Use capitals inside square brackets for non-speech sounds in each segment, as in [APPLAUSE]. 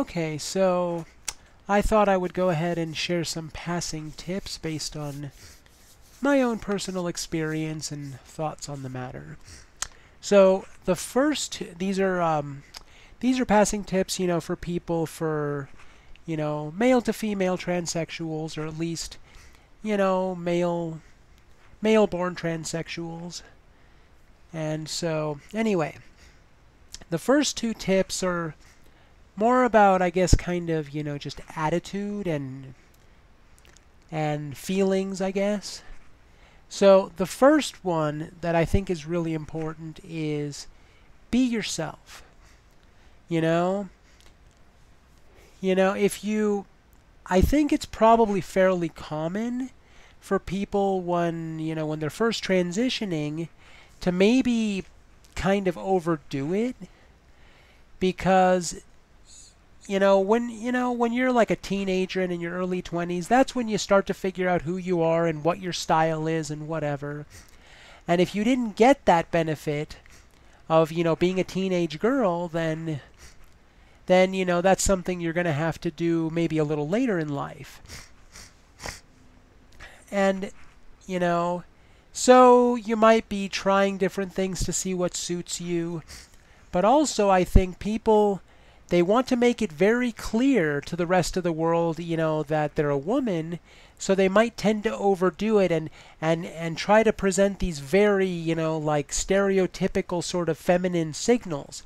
Okay, so I thought I would go ahead and share some passing tips based on my own personal experience and thoughts on the matter. So the first, these are um, these are passing tips, you know, for people for, you know, male to female transsexuals, or at least, you know, male, male-born transsexuals. And so, anyway, the first two tips are more about, I guess, kind of, you know, just attitude and and feelings, I guess. So the first one that I think is really important is be yourself. You know? You know, if you I think it's probably fairly common for people when, you know, when they're first transitioning to maybe kind of overdo it because you know when you know when you're like a teenager and in your early 20s that's when you start to figure out who you are and what your style is and whatever. And if you didn't get that benefit of you know being a teenage girl then then you know that's something you're going to have to do maybe a little later in life. And you know so you might be trying different things to see what suits you. But also I think people they want to make it very clear to the rest of the world, you know, that they're a woman, so they might tend to overdo it and and and try to present these very, you know, like stereotypical sort of feminine signals.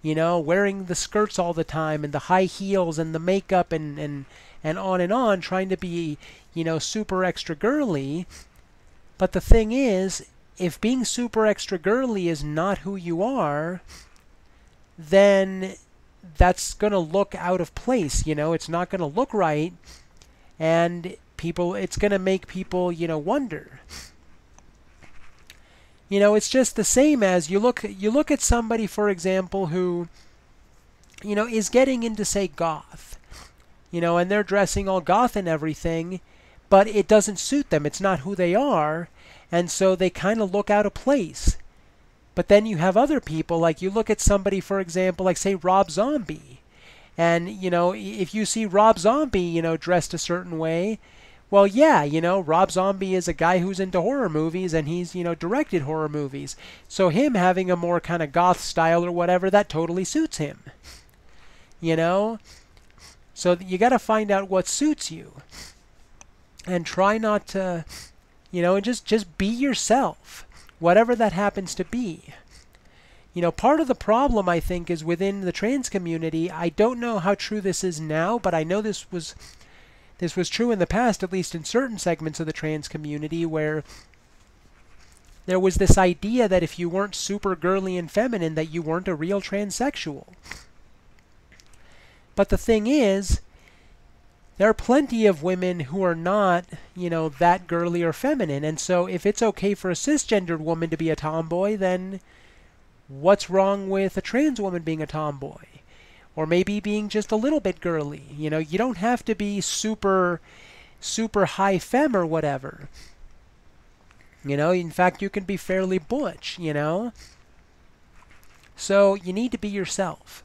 You know, wearing the skirts all the time and the high heels and the makeup and and and on and on, trying to be, you know, super extra girly. But the thing is, if being super extra girly is not who you are, then that's going to look out of place, you know, it's not going to look right and people it's going to make people, you know, wonder. You know, it's just the same as you look you look at somebody for example who you know is getting into say goth. You know, and they're dressing all goth and everything, but it doesn't suit them. It's not who they are, and so they kind of look out of place. But then you have other people, like you look at somebody, for example, like say Rob Zombie. And, you know, if you see Rob Zombie, you know, dressed a certain way, well, yeah, you know, Rob Zombie is a guy who's into horror movies and he's, you know, directed horror movies. So him having a more kind of goth style or whatever, that totally suits him. You know? So you got to find out what suits you. And try not to, you know, and just just be yourself whatever that happens to be. You know, part of the problem, I think, is within the trans community. I don't know how true this is now, but I know this was this was true in the past, at least in certain segments of the trans community, where there was this idea that if you weren't super girly and feminine, that you weren't a real transsexual. But the thing is, there are plenty of women who are not, you know, that girly or feminine. And so if it's okay for a cisgendered woman to be a tomboy, then what's wrong with a trans woman being a tomboy? Or maybe being just a little bit girly. You know, you don't have to be super super high fem or whatever. You know, in fact, you can be fairly butch, you know? So you need to be yourself.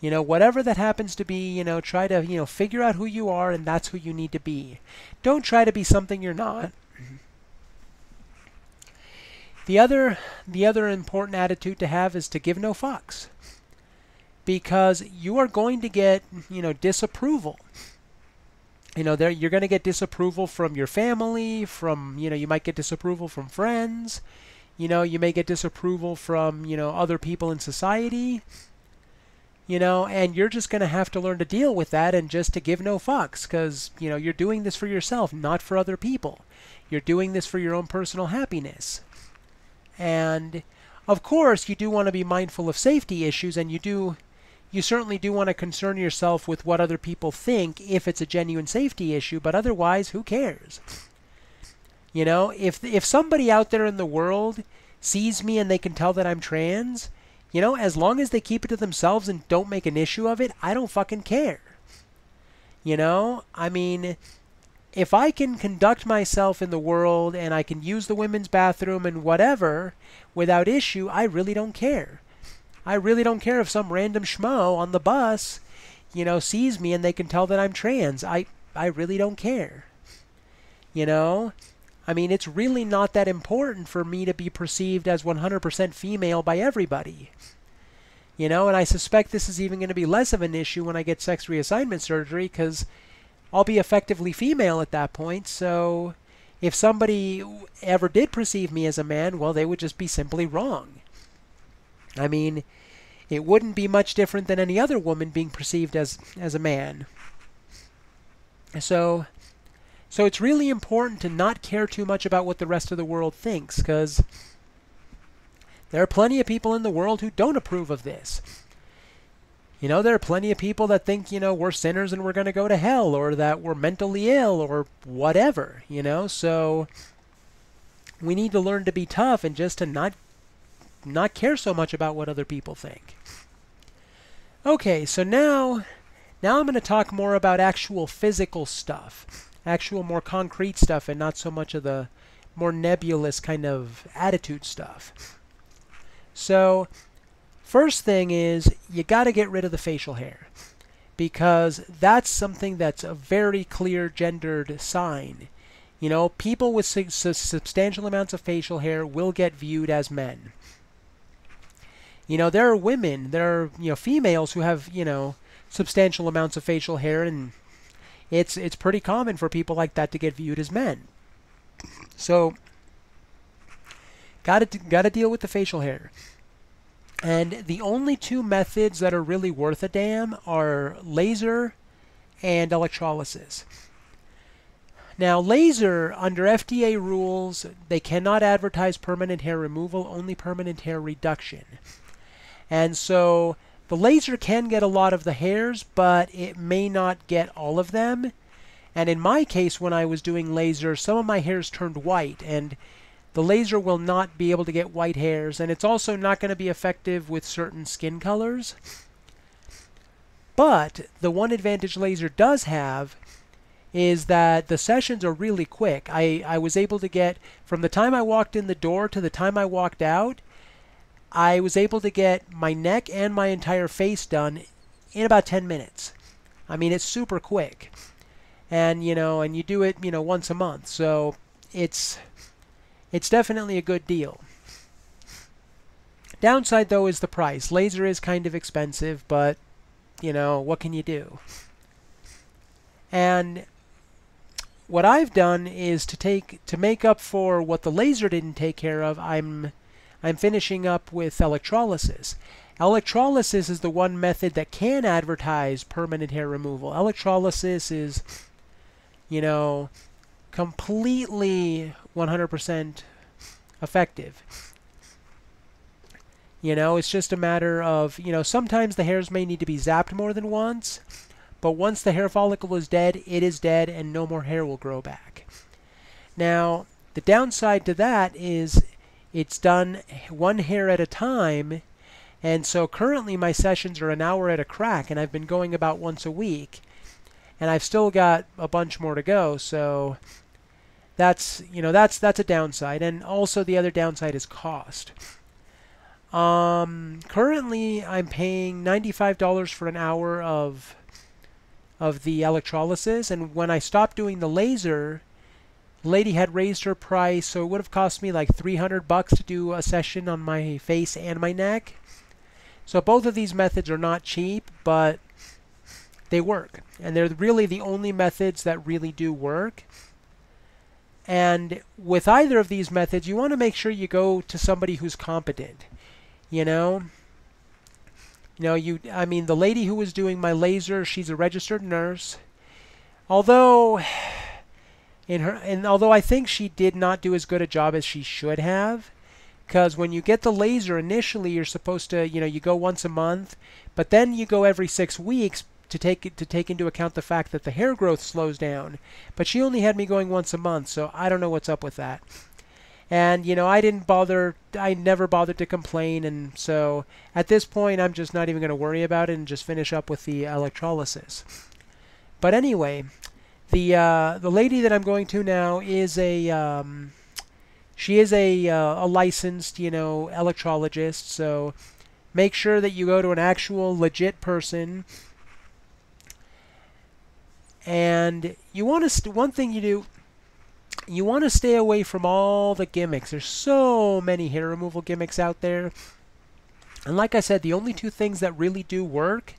You know, whatever that happens to be, you know, try to, you know, figure out who you are and that's who you need to be. Don't try to be something you're not. The other the other important attitude to have is to give no fucks. Because you are going to get, you know, disapproval. You know, there you're going to get disapproval from your family, from, you know, you might get disapproval from friends. You know, you may get disapproval from, you know, other people in society you know, and you're just going to have to learn to deal with that and just to give no fucks because, you know, you're doing this for yourself, not for other people. You're doing this for your own personal happiness. And of course, you do want to be mindful of safety issues and you do you certainly do want to concern yourself with what other people think if it's a genuine safety issue, but otherwise, who cares? You know, if if somebody out there in the world sees me and they can tell that I'm trans, you know, as long as they keep it to themselves and don't make an issue of it, I don't fucking care. You know, I mean, if I can conduct myself in the world and I can use the women's bathroom and whatever without issue, I really don't care. I really don't care if some random schmo on the bus, you know, sees me and they can tell that I'm trans. I I really don't care. You know? I mean, it's really not that important for me to be perceived as 100% female by everybody. You know, and I suspect this is even going to be less of an issue when I get sex reassignment surgery because I'll be effectively female at that point. So if somebody ever did perceive me as a man, well, they would just be simply wrong. I mean, it wouldn't be much different than any other woman being perceived as as a man. So so it's really important to not care too much about what the rest of the world thinks cuz there are plenty of people in the world who don't approve of this. You know, there are plenty of people that think, you know, we're sinners and we're going to go to hell or that we're mentally ill or whatever, you know? So we need to learn to be tough and just to not not care so much about what other people think. Okay, so now now I'm going to talk more about actual physical stuff, actual more concrete stuff and not so much of the more nebulous kind of attitude stuff. So, first thing is you got to get rid of the facial hair because that's something that's a very clear gendered sign. You know, people with su substantial amounts of facial hair will get viewed as men. You know, there are women, there are, you know, females who have, you know, substantial amounts of facial hair and it's it's pretty common for people like that to get viewed as men. So got to got to deal with the facial hair. And the only two methods that are really worth a damn are laser and electrolysis. Now, laser, under FDA rules, they cannot advertise permanent hair removal, only permanent hair reduction. And so the laser can get a lot of the hairs, but it may not get all of them. And in my case, when I was doing laser, some of my hairs turned white, and the laser will not be able to get white hairs, and it's also not going to be effective with certain skin colors. But the one advantage laser does have is that the sessions are really quick. I, I was able to get, from the time I walked in the door to the time I walked out, I was able to get my neck and my entire face done in about 10 minutes. I mean, it's super quick. And, you know, and you do it, you know, once a month. So it's it's definitely a good deal. Downside though is the price. Laser is kind of expensive, but you know, what can you do? And what I've done is to take to make up for what the laser didn't take care of, I'm I'm finishing up with electrolysis. Electrolysis is the one method that can advertise permanent hair removal. Electrolysis is, you know, completely 100% effective. You know, it's just a matter of, you know, sometimes the hairs may need to be zapped more than once, but once the hair follicle is dead, it is dead and no more hair will grow back. Now, the downside to that is it's done one hair at a time. And so currently my sessions are an hour at a crack, and I've been going about once a week. And I've still got a bunch more to go, so that's you know that's that's a downside. And also the other downside is cost. Um, currently I'm paying $95 for an hour of of the electrolysis, and when I stopped doing the laser, lady had raised her price, so it would have cost me like 300 bucks to do a session on my face and my neck. So both of these methods are not cheap, but they work. And they're really the only methods that really do work. And with either of these methods, you want to make sure you go to somebody who's competent. You know? You know, you I mean the lady who was doing my laser, she's a registered nurse. Although in her and although I think she did not do as good a job as she should have because when you get the laser initially you're supposed to you know you go once a month but then you go every six weeks to take to take into account the fact that the hair growth slows down. But she only had me going once a month so I don't know what's up with that. And you know I didn't bother I never bothered to complain and so at this point I'm just not even going to worry about it and just finish up with the electrolysis. But anyway the uh, the lady that I'm going to now is a um, she is a uh, a licensed you know electrologist. So make sure that you go to an actual legit person And you want to one thing you do you want to stay away from all the gimmicks. There's so many hair removal gimmicks out there. And like I said, the only two things that really do work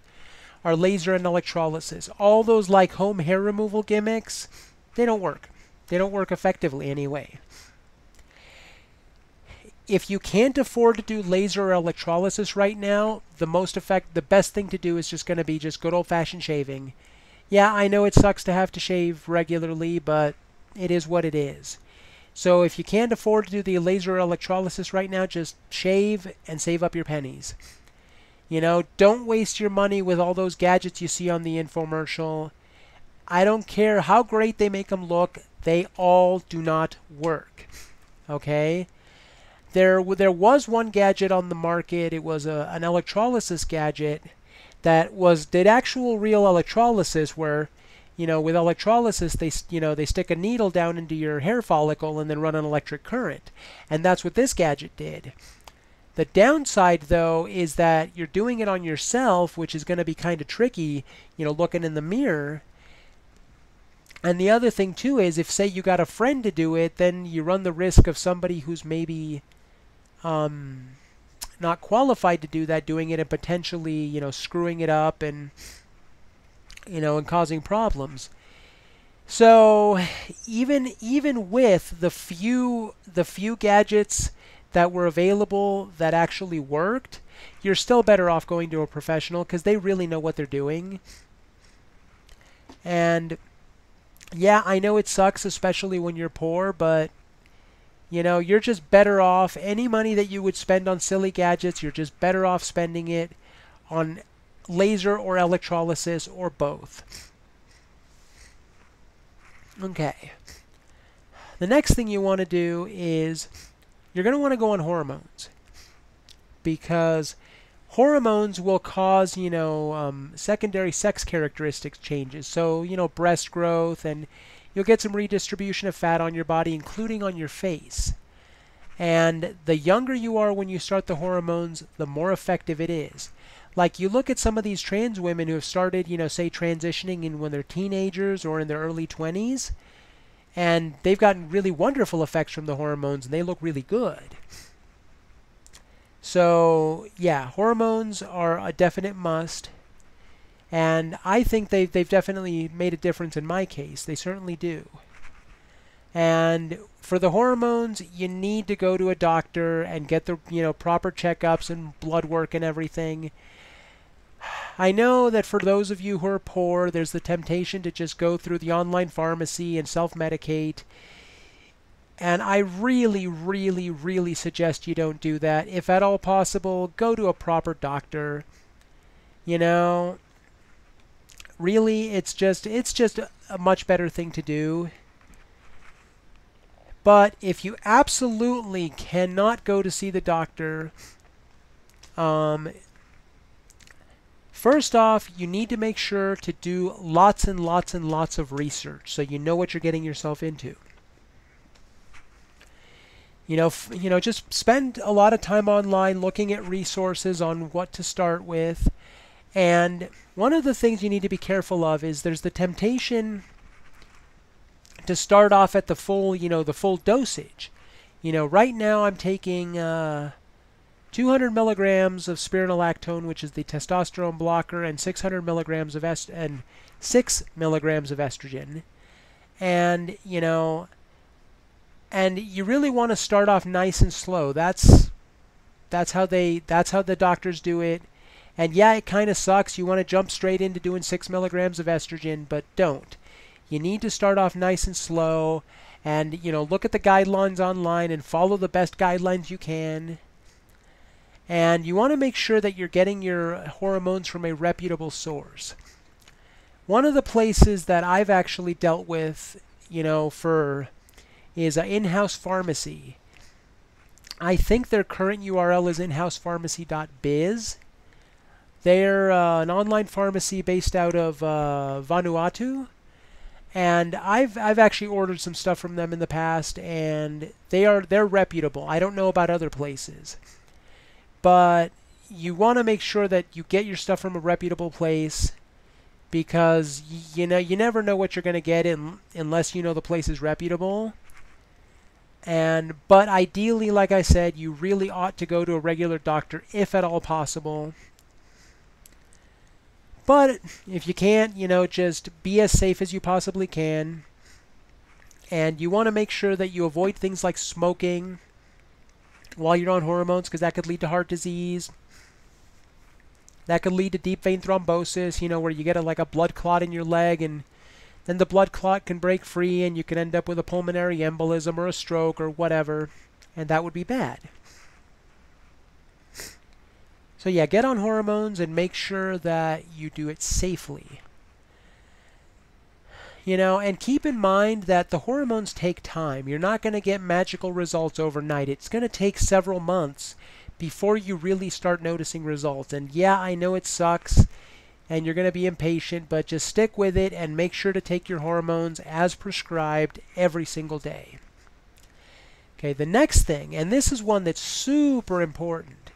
are laser and electrolysis. All those like home hair removal gimmicks, they don't work. They don't work effectively anyway. If you can't afford to do laser or electrolysis right now, the most effect the best thing to do is just going to be just good old-fashioned shaving. Yeah, I know it sucks to have to shave regularly, but it is what it is. So if you can't afford to do the laser electrolysis right now, just shave and save up your pennies. You know, don't waste your money with all those gadgets you see on the infomercial. I don't care how great they make them look, they all do not work. Okay? There, there was one gadget on the market. It was a, an electrolysis gadget that was did actual real electrolysis where you know, with electrolysis, they, you know, they stick a needle down into your hair follicle and then run an electric current. And that's what this gadget did. The downside, though, is that you're doing it on yourself, which is going to be kind of tricky, you know, looking in the mirror. And the other thing, too, is if, say, you got a friend to do it, then you run the risk of somebody who's maybe um, not qualified to do that doing it and potentially, you know, screwing it up and you know, and causing problems. So even even with the few the few gadgets that were available that actually worked, you're still better off going to a professional because they really know what they're doing. And yeah, I know it sucks, especially when you're poor, but you know, you're just better off. Any money that you would spend on silly gadgets, you're just better off spending it on laser or electrolysis or both. Okay. The next thing you want to do is you're going to want to go on hormones because hormones will cause, you know, um, secondary sex characteristics changes. So, you know, breast growth and you'll get some redistribution of fat on your body, including on your face. And the younger you are when you start the hormones, the more effective it is. Like you look at some of these trans women who have started, you know, say transitioning in when they're teenagers or in their early 20s, and they've gotten really wonderful effects from the hormones and they look really good. So, yeah, hormones are a definite must. And I think they've, they've definitely made a difference in my case. They certainly do. And for the hormones, you need to go to a doctor and get the you know proper checkups and blood work and everything. I know that for those of you who are poor, there's the temptation to just go through the online pharmacy and self-medicate. And I really, really, really suggest you don't do that. If at all possible, go to a proper doctor. You know, really, it's just it's just a much better thing to do. But if you absolutely cannot go to see the doctor, um, First off, you need to make sure to do lots and lots and lots of research so you know what you're getting yourself into. You know, you know, just spend a lot of time online looking at resources on what to start with. And one of the things you need to be careful of is there's the temptation to start off at the full, you know, the full dosage. You know, right now I'm taking uh, 200 milligrams of spironolactone, which is the testosterone blocker, and 600 milligrams of est- and 6 milligrams of estrogen. And, you know, and you really want to start off nice and slow. That's that's how they that's how the doctors do it. And yeah, it kind of sucks. You want to jump straight into doing 6 milligrams of estrogen, but don't. You need to start off nice and slow and, you know, look at the guidelines online and follow the best guidelines you can and you want to make sure that you're getting your hormones from a reputable source. One of the places that I've actually dealt with, you know, for is an in-house pharmacy. I think their current URL is inhousepharmacy.biz. They're uh, an online pharmacy based out of uh, Vanuatu, and I've I've actually ordered some stuff from them in the past, and they are they're reputable. I don't know about other places but you want to make sure that you get your stuff from a reputable place because you know you never know what you're going to get in, unless you know the place is reputable. And but ideally, like I said, you really ought to go to a regular doctor if at all possible. But if you can't, you know, just be as safe as you possibly can. And you want to make sure that you avoid things like smoking while you're on hormones because that could lead to heart disease. That could lead to deep vein thrombosis, you know, where you get a, like a blood clot in your leg and then the blood clot can break free and you can end up with a pulmonary embolism or a stroke or whatever, and that would be bad. So yeah, get on hormones and make sure that you do it safely. You know, and keep in mind that the hormones take time. You're not going to get magical results overnight. It's going to take several months before you really start noticing results. And yeah, I know it sucks and you're going to be impatient, but just stick with it and make sure to take your hormones as prescribed every single day. Okay, the next thing, and this is one that's super important,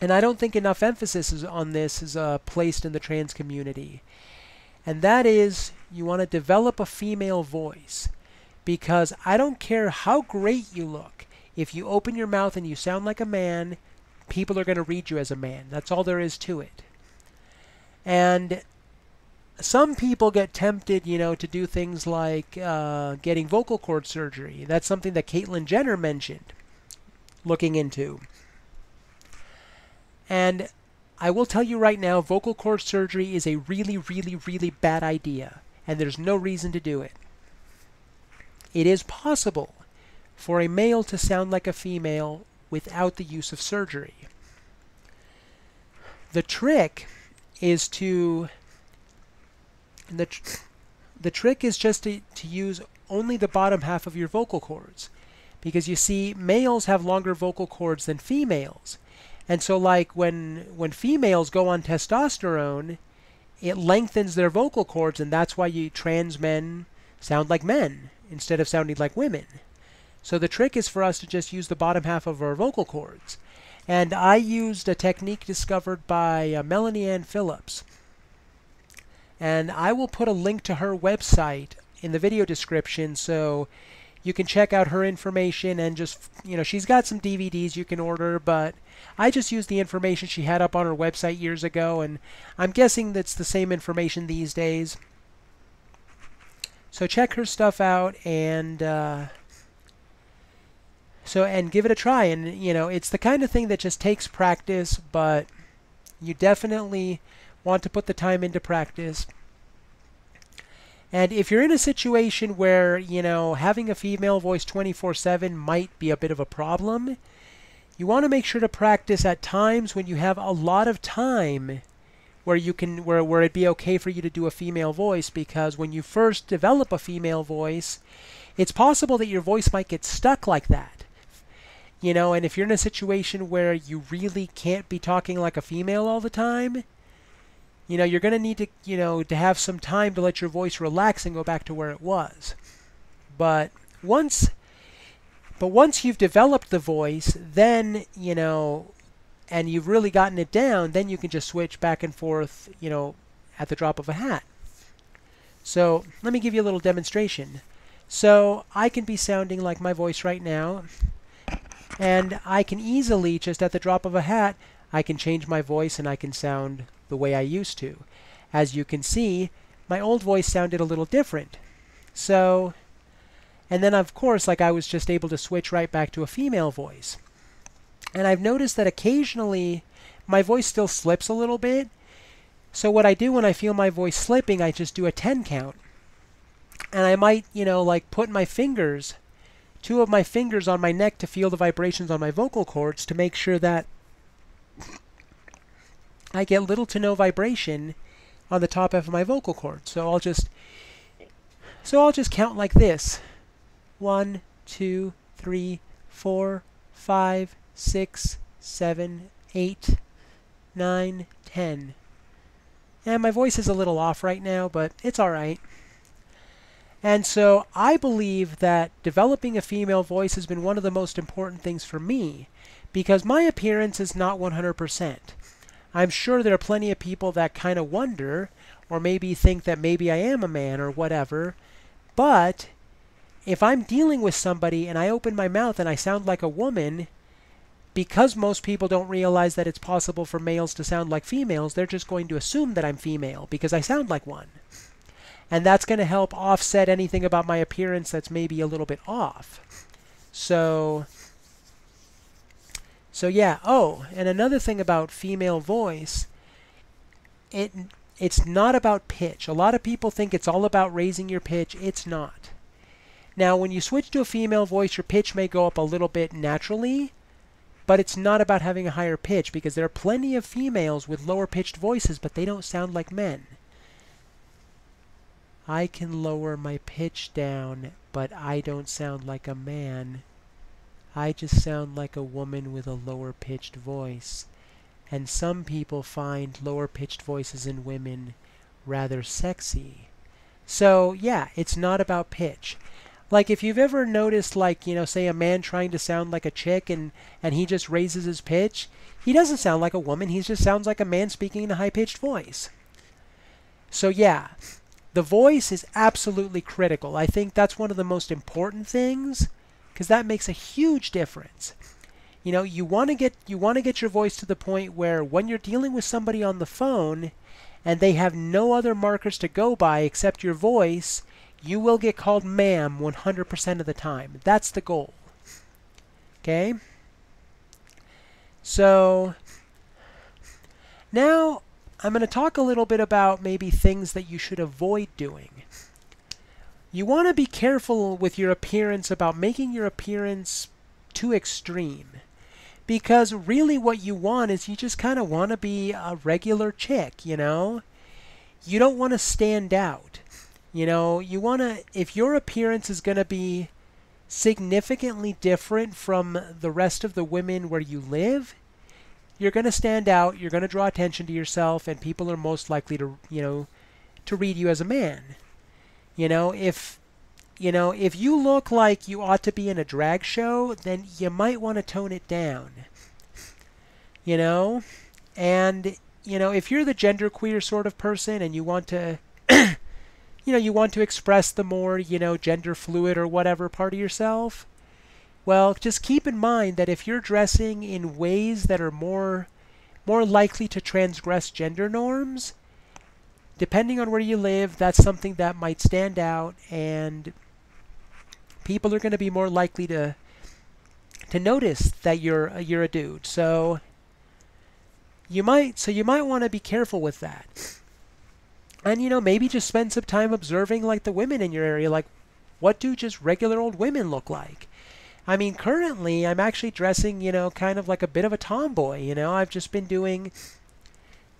and I don't think enough emphasis is on this is uh, placed in the trans community. And that is you want to develop a female voice. Because I don't care how great you look, if you open your mouth and you sound like a man, people are going to read you as a man. That's all there is to it. And some people get tempted, you know, to do things like uh, getting vocal cord surgery. That's something that Caitlyn Jenner mentioned looking into. And I will tell you right now, vocal cord surgery is a really, really, really bad idea, and there's no reason to do it. It is possible for a male to sound like a female without the use of surgery. The trick is to the tr the trick is just to, to use only the bottom half of your vocal cords because you see males have longer vocal cords than females and so like when when females go on testosterone, it lengthens their vocal cords and that's why you trans men sound like men instead of sounding like women. So the trick is for us to just use the bottom half of our vocal cords. And I used a technique discovered by uh, Melanie Anne Phillips. And I will put a link to her website in the video description so you can check out her information and just, you know, she's got some DVDs you can order, but I just used the information she had up on her website years ago, and I'm guessing that's the same information these days. So check her stuff out and uh, so and give it a try. And you know, it's the kind of thing that just takes practice, but you definitely want to put the time into practice. And if you're in a situation where, you know, having a female voice 24-7 might be a bit of a problem, you want to make sure to practice at times when you have a lot of time where you can where where it'd be okay for you to do a female voice because when you first develop a female voice, it's possible that your voice might get stuck like that. You know, and if you're in a situation where you really can't be talking like a female all the time, you know, you're going to need to, you know, to have some time to let your voice relax and go back to where it was. But once but once you've developed the voice, then, you know, and you've really gotten it down, then you can just switch back and forth, you know, at the drop of a hat. So let me give you a little demonstration. So I can be sounding like my voice right now, and I can easily, just at the drop of a hat, I can change my voice and I can sound the way I used to. As you can see, my old voice sounded a little different. So, and then of course, like I was just able to switch right back to a female voice. And I've noticed that occasionally my voice still slips a little bit. So what I do when I feel my voice slipping, I just do a 10 count. And I might, you know, like put my fingers, two of my fingers on my neck to feel the vibrations on my vocal cords to make sure that I get little to no vibration on the top half of my vocal cord. So I'll just so I'll just count like this. One, two, three, four, five, six, seven, eight, nine, ten. And my voice is a little off right now, but it's alright. And so I believe that developing a female voice has been one of the most important things for me because my appearance is not 100%. I'm sure there are plenty of people that kind of wonder or maybe think that maybe I am a man or whatever. But if I'm dealing with somebody and I open my mouth and I sound like a woman, because most people don't realize that it's possible for males to sound like females, they're just going to assume that I'm female because I sound like one. And that's going to help offset anything about my appearance that's maybe a little bit off. So, so yeah. Oh, and another thing about female voice, it it's not about pitch. A lot of people think it's all about raising your pitch. It's not. Now, when you switch to a female voice, your pitch may go up a little bit naturally, but it's not about having a higher pitch because there are plenty of females with lower pitched voices, but they don't sound like men. I can lower my pitch down, but I don't sound like a man. I just sound like a woman with a lower pitched voice. And some people find lower pitched voices in women rather sexy. So, yeah, it's not about pitch. Like if you've ever noticed like, you know, say a man trying to sound like a chick and and he just raises his pitch, he doesn't sound like a woman, he just sounds like a man speaking in a high-pitched voice. So yeah, the voice is absolutely critical. I think that's one of the most important things because that makes a huge difference. You know, you want to get you want to get your voice to the point where when you're dealing with somebody on the phone and they have no other markers to go by except your voice, you will get called ma'am 100% of the time. That's the goal. Okay? So, now I'm going to talk a little bit about maybe things that you should avoid doing. You want to be careful with your appearance about making your appearance too extreme. Because really what you want is you just kind of want to be a regular chick, you know? You don't want to stand out. You know, you want to, if your appearance is going to be significantly different from the rest of the women where you live, you're going to stand out, you're going to draw attention to yourself, and people are most likely to, you know, to read you as a man. You know, if you know, if you look like you ought to be in a drag show, then you might want to tone it down. You know? And you know, if you're the genderqueer sort of person and you want to [COUGHS] you know, you want to express the more, you know, gender fluid or whatever part of yourself, well, just keep in mind that if you're dressing in ways that are more more likely to transgress gender norms, depending on where you live, that's something that might stand out and people are going to be more likely to to notice that you're you're a dude. So you might so you might want to be careful with that. And you know maybe just spend some time observing like the women in your area like what do just regular old women look like? I mean currently i'm actually dressing you know kind of like a bit of a tomboy you know? I've just been doing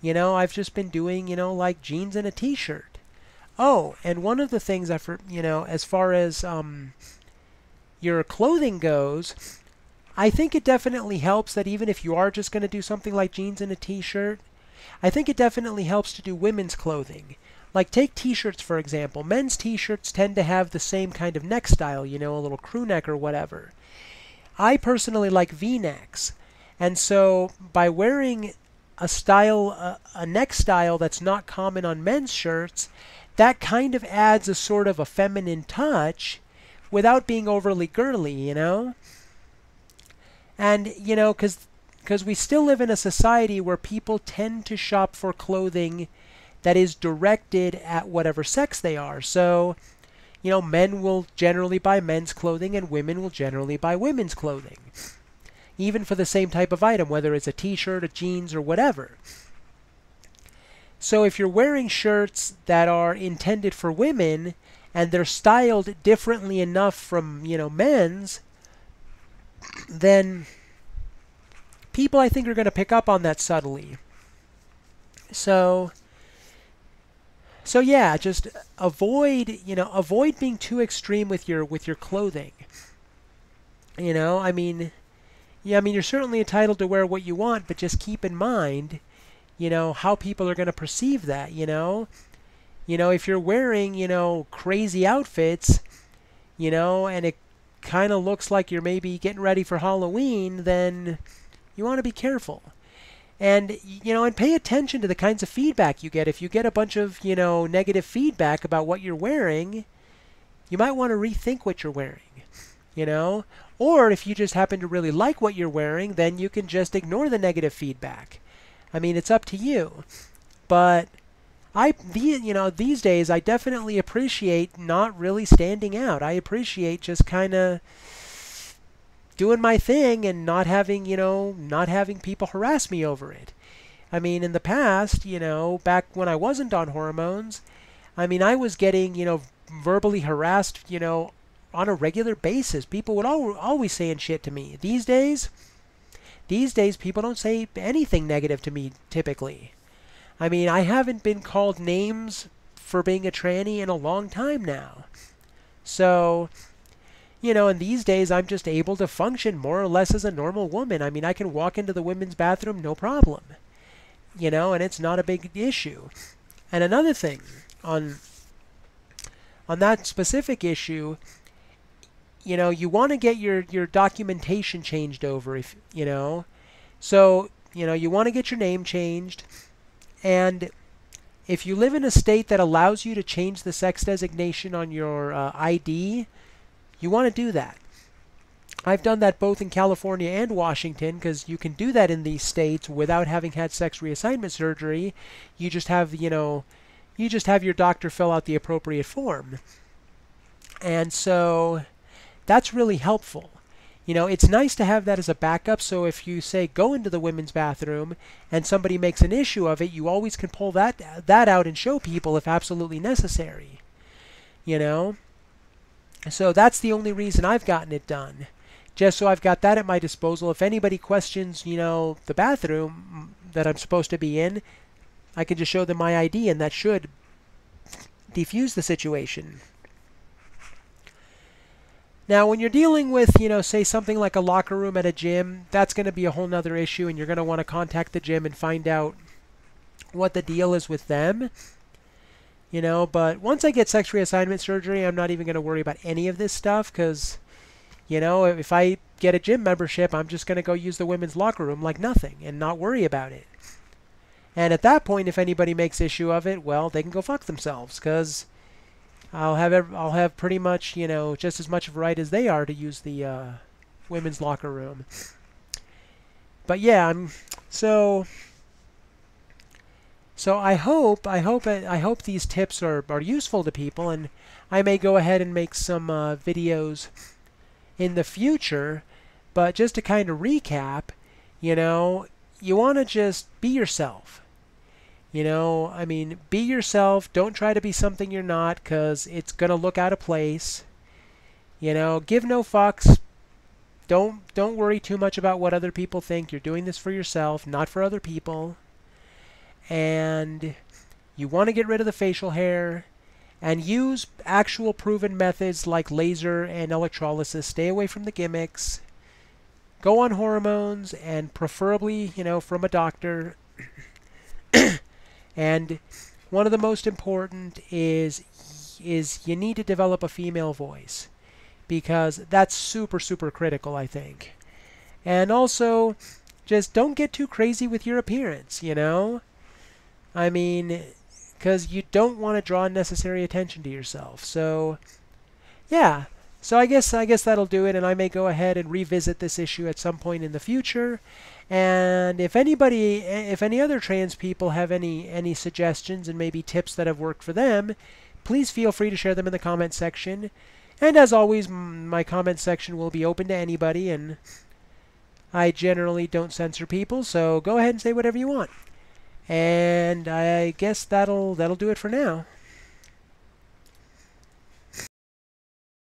you know i've just been doing you know like jeans and a t-shirt oh and one of the things i for you know as far as um your clothing goes i think it definitely helps that even if you are just going to do something like jeans and a t-shirt I think it definitely helps to do women's clothing. Like take t-shirts for example. Men's t-shirts tend to have the same kind of neck style, you know, a little crew neck or whatever. I personally like v-necks. And so by wearing a style a neck style that's not common on men's shirts, that kind of adds a sort of a feminine touch without being overly girly, you know? And you know, cuz because we still live in a society where people tend to shop for clothing that is directed at whatever sex they are. So, you know, men will generally buy men's clothing and women will generally buy women's clothing. Even for the same type of item, whether it's a t-shirt, a jeans, or whatever. So if you're wearing shirts that are intended for women and they're styled differently enough from, you know, men's, then people I think are going to pick up on that subtly. So so yeah, just avoid, you know, avoid being too extreme with your with your clothing. You know, I mean, yeah, I mean you're certainly entitled to wear what you want, but just keep in mind, you know, how people are going to perceive that, you know? You know, if you're wearing, you know, crazy outfits, you know, and it kind of looks like you're maybe getting ready for Halloween, then you want to be careful. and you know and pay attention to the kinds of feedback you get if you get a bunch of you know negative feedback about what you're wearing you might want to rethink what you're wearing you know or if you just happen to really like what you're wearing then you can just ignore the negative feedback i mean it's up to you but I the, you know these days I definitely appreciate not really standing out. I appreciate just kind of doing my thing and not having, you know, not having people harass me over it. I mean, in the past, you know, back when I wasn't on hormones, I mean, I was getting, you know, verbally harassed, you know, on a regular basis. People would al- always saying shit to me. These days, these days people don't say anything negative to me typically. I mean, I haven't been called names for being a tranny in a long time now. So, you know, in these days, I'm just able to function more or less as a normal woman. I mean, I can walk into the women's bathroom no problem. You know, and it's not a big issue. And another thing on on that specific issue, you know, you want to get your your documentation changed over if, you know. So, you know, you want to get your name changed and if you live in a state that allows you to change the sex designation on your uh, ID, you want to do that. I've done that both in California and Washington because you can do that in these states without having had sex reassignment surgery. You just have, you know, you just have your doctor fill out the appropriate form. And so that's really helpful. You know, it's nice to have that as a backup so if you say go into the women's bathroom and somebody makes an issue of it, you always can pull that that out and show people if absolutely necessary. You know? So that's the only reason I've gotten it done. Just so I've got that at my disposal. If anybody questions, you know, the bathroom that I'm supposed to be in, I can just show them my ID and that should defuse the situation. Now, when you're dealing with, you know, say something like a locker room at a gym, that's going to be a whole nother issue, and you're going to want to contact the gym and find out what the deal is with them. You know, but once I get sex reassignment surgery, I'm not even going to worry about any of this stuff because, you know, if I get a gym membership, I'm just going to go use the women's locker room like nothing and not worry about it. And at that point, if anybody makes issue of it, well, they can go fuck themselves because I'll have ev- I'll have pretty much you know just as much of a right as they are to use the uh, women's locker room. But yeah, I'm so so I hope I hope I hope these tips are, are useful to people, and I may go ahead and make some uh, videos in the future. But just to kind of recap, you know, you want to just be yourself. You know, I mean, be yourself. Don't try to be something you're not, because it's gonna look out of place. You know, give no fucks. Don't don't worry too much about what other people think. You're doing this for yourself, not for other people and you want to get rid of the facial hair and use actual proven methods like laser and electrolysis. Stay away from the gimmicks. Go on hormones and preferably, you know, from a doctor. [CLEARS THROAT] [COUGHS] and one of the most important is is you need to develop a female voice because that's super super critical, I think. And also just don't get too crazy with your appearance, you know? I mean, because you don't want to draw unnecessary attention to yourself. So, yeah. So I guess I guess that'll do it, and I may go ahead and revisit this issue at some point in the future. And if anybody, if any other trans people have any any suggestions and maybe tips that have worked for them, please feel free to share them in the comment section. And as always, my comment section will be open to anybody, and I generally don't censor people, so go ahead and say whatever you want. And I guess that'll that'll do it for now.